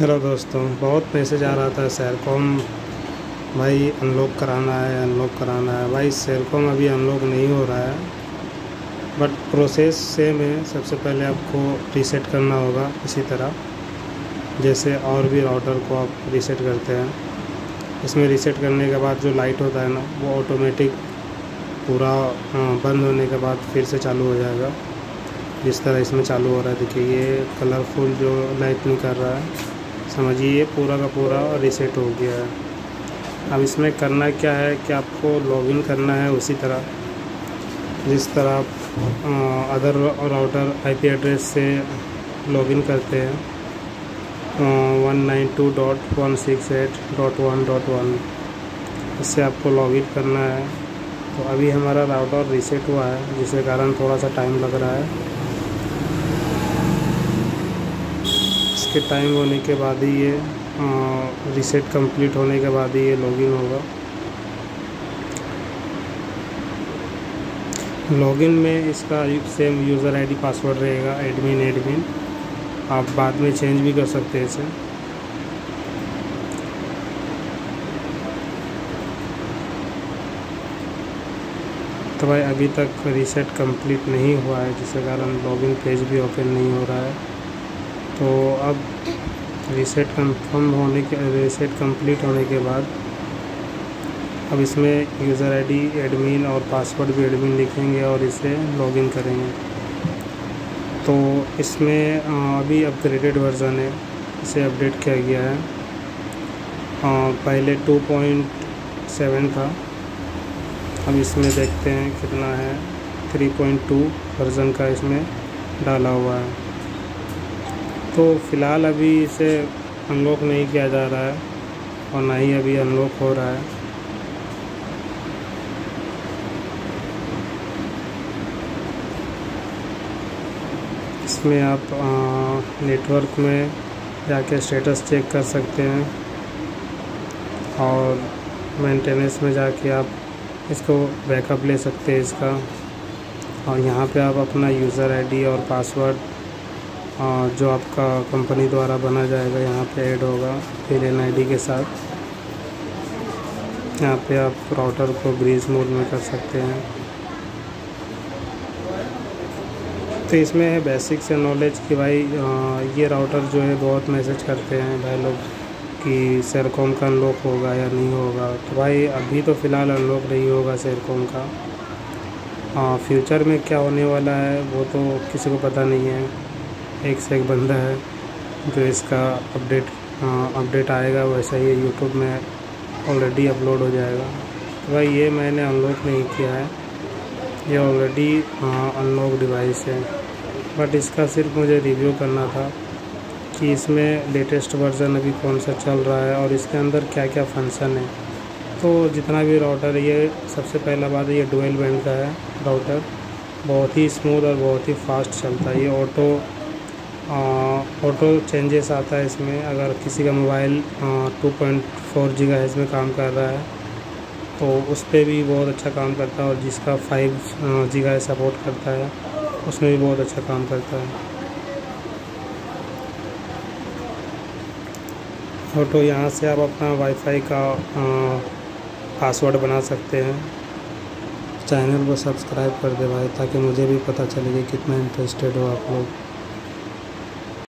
Hello दोस्तों बहुत message आ रहा था सैरकॉम भाई अनलॉक कराना है अनलॉक कराना है। भाई सैरकॉम अभी अनलॉक नहीं हो रहा है। बट प्रोसेस सेम है। सबसे पहले आपको रीसेट करना होगा इसी तरह। जैसे और भी राउटर को आप रीसेट करते हैं। इसमें रीसेट करने के बाद जो लाइट होता है ना, वो ऑटोमेटिक पूरा बंद होने के बाद फिर से चालू हो जाएगा। जिस तरह इसमें चालू हो रहा है। देखिए, ये कलरफुल जो लाइट नहीं कर रहा है। समझिए पूरा का पूरा रीसेट हो गया है। अब इसमें करना क्या है कि आपको लॉगिन करना है उसी तरह। जिस तरह आप अदर राउटर आईपी एड्रेस से लॉगिन करते हैं। One nine two dot one six eight dot one dot one इससे आपको लॉगिन करना है। तो अभी हमारा राउटर रीसेट हुआ है, जिसके कारण थोड़ा सा टाइम लग रहा है। इसके टाइम होने के बाद ही ये रीसेट कंप्लीट होने के बाद ही ये लॉगिन होगा। लॉगिन में इसका सेम यूज़र आईडी पासवर्ड रहेगा एडमिन एडमिन आप बाद में चेंज भी कर सकते हैं इसे। तो भाई अभी तक रीसेट कंप्लीट नहीं हुआ है, जिसके कारण लॉगिन पेज भी ओपन नहीं हो रहा है। तो अब रीसेट कंफर्म होने के रीसेट कंप्लीट होने के बाद, अब इसमें यूज़र आईडी एडमिन और पासवर्ड भी एडमिन लिखेंगे और इसे लॉगिन करेंगे। तो इसमें अभी अपग्रेडेड वर्ज़न है, इसे अपडेट किया गया है। पहले 2.7 था, अब इसमें देखते हैं कितना है 3.2 वर्ज़न का इसमें डाला हुआ है। तो फ़िलहाल अभी इसे अनलॉक नहीं किया जा रहा है और ना ही अभी अनलॉक हो रहा है। इसमें आप नेटवर्क में जाके स्टेटस चेक कर सकते हैं और मेंटेनेंस में जाके आप इसको बैकअप ले सकते हैं इसका। और यहाँ पे आप अपना यूज़र आईडी और पासवर्ड जो आपका कंपनी द्वारा बना जाएगा, यहाँ पे ऐड होगा, फिर एन आई के साथ। यहाँ पे आप राउटर को ग्रीस मोड में कर सकते हैं। तो इसमें है बेसिक से नॉलेज कि भाई ये राउटर जो है बहुत मैसेज करते हैं भाई लोग कि सेरकॉम का अनलॉक होगा या नहीं होगा। तो भाई, अभी तो फ़िलहाल अनलॉक नहीं होगा सेरकॉम का। हाँ फ्यूचर में क्या होने वाला है, वो तो किसी को पता नहीं है। एक से एक बंदा है, जो इसका अपडेट अपडेट आएगा वैसा ही यूट्यूब में ऑलरेडी अपलोड हो जाएगा। तो भाई ये मैंने अनलॉक नहीं किया है। ये ऑलरेडी अनलॉक डिवाइस है। बट इसका सिर्फ़ मुझे रिव्यू करना था कि इसमें लेटेस्ट वर्जन अभी कौन सा चल रहा है और इसके अंदर क्या क्या फ़ंक्शन है। तो जितना भी राउटर ये सबसे पहला बात है, ये डुअल बैंड का है राउटर बहुत ही स्मूथ और बहुत ही फास्ट चलता है। ये ऑटो ऑटो चेंजेस आता है इसमें, अगर किसी का mobile two point four G में काम कर रहा है तो उस पर भी बहुत अच्छा काम करता है और जिसका फाइव जी सपोर्ट करता है, उसमें भी बहुत अच्छा काम करता है। ऑटो यहाँ से आप अपना वाईफाई का पासवर्ड बना सकते हैं। चैनल को सब्सक्राइब कर दे भाई, ताकि मुझे भी पता चले कि कितना इंटरेस्टेड हो आप लोग।